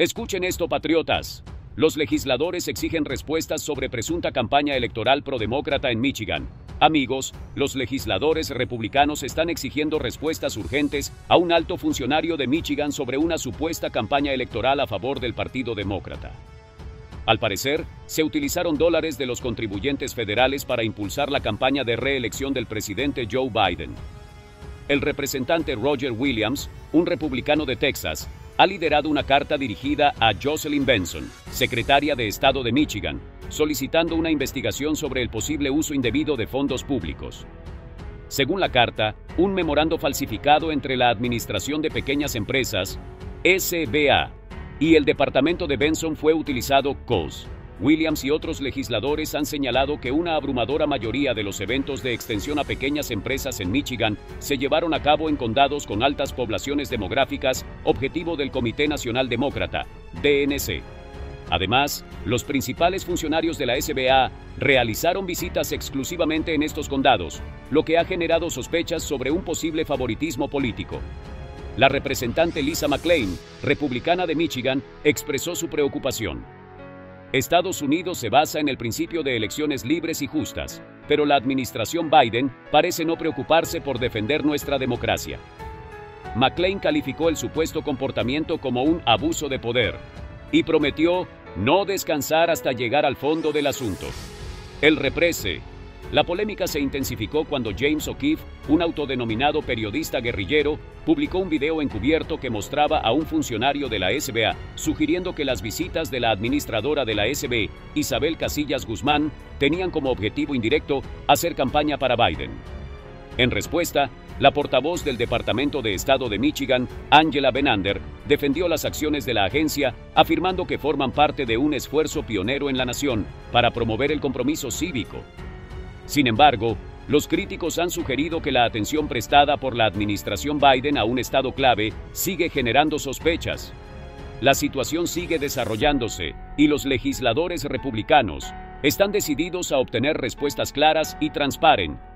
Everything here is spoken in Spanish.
Escuchen esto, patriotas. Los legisladores exigen respuestas sobre presunta campaña electoral prodemócrata en Michigan. Amigos, los legisladores republicanos están exigiendo respuestas urgentes a un alto funcionario de Michigan sobre una supuesta campaña electoral a favor del Partido Demócrata. Al parecer, se utilizaron dólares de los contribuyentes federales para impulsar la campaña de reelección del presidente Joe Biden. El representante Roger Williams, un republicano de Texas, ha liderado una carta dirigida a Jocelyn Benson, secretaria de Estado de Michigan, solicitando una investigación sobre el posible uso indebido de fondos públicos. Según la carta, un memorando falsificado entre la Administración de Pequeñas Empresas, SBA, y el departamento de Benson fue utilizado Williams y otros legisladores han señalado que una abrumadora mayoría de los eventos de extensión a pequeñas empresas en Michigan se llevaron a cabo en condados con altas poblaciones demográficas, objetivo del Comité Nacional Demócrata, DNC. Además, los principales funcionarios de la SBA realizaron visitas exclusivamente en estos condados, lo que ha generado sospechas sobre un posible favoritismo político. La representante Lisa McLean, republicana de Michigan, expresó su preocupación. Estados Unidos se basa en el principio de elecciones libres y justas, pero la administración Biden parece no preocuparse por defender nuestra democracia. McLean calificó el supuesto comportamiento como un abuso de poder y prometió no descansar hasta llegar al fondo del asunto. El represe, la polémica se intensificó cuando James O'Keefe, un autodenominado periodista guerrillero, publicó un video encubierto que mostraba a un funcionario de la SBA sugiriendo que las visitas de la administradora de la SB, Isabel Casillas Guzmán, tenían como objetivo indirecto hacer campaña para Biden. En respuesta, la portavoz del Departamento de Estado de Michigan, Angela Benander, defendió las acciones de la agencia, afirmando que forman parte de un esfuerzo pionero en la nación para promover el compromiso cívico sin embargo, los críticos han sugerido que la atención prestada por la administración Biden a un estado clave sigue generando sospechas. La situación sigue desarrollándose y los legisladores republicanos están decididos a obtener respuestas claras y transparentes